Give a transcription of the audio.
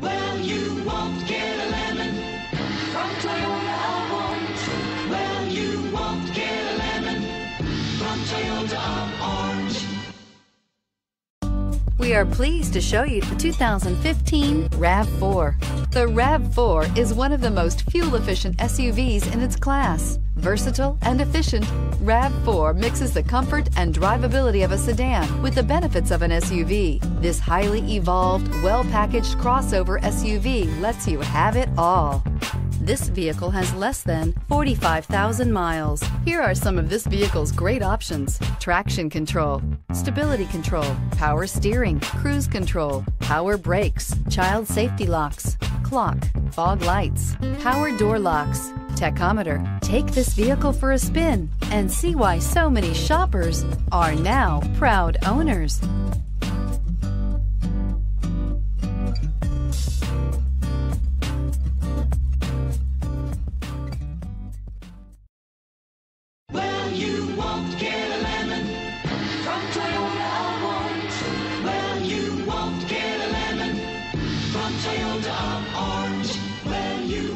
Well, you won't get a lemon from Toyota Orange. Well, you won't get a lemon from Toyota Orange. We are pleased to show you the 2015 RAV4. The RAV4 is one of the most fuel-efficient SUVs in its class. Versatile and efficient, RAV4 mixes the comfort and drivability of a sedan with the benefits of an SUV. This highly evolved, well-packaged crossover SUV lets you have it all. This vehicle has less than 45,000 miles. Here are some of this vehicle's great options. Traction control, stability control, power steering, cruise control, power brakes, child safety locks, clock, fog lights, power door locks, tachometer. Take this vehicle for a spin and see why so many shoppers are now proud owners. Well, you won't get a lemon from Toyota. Well, you won't get Tom Tailed Orange when you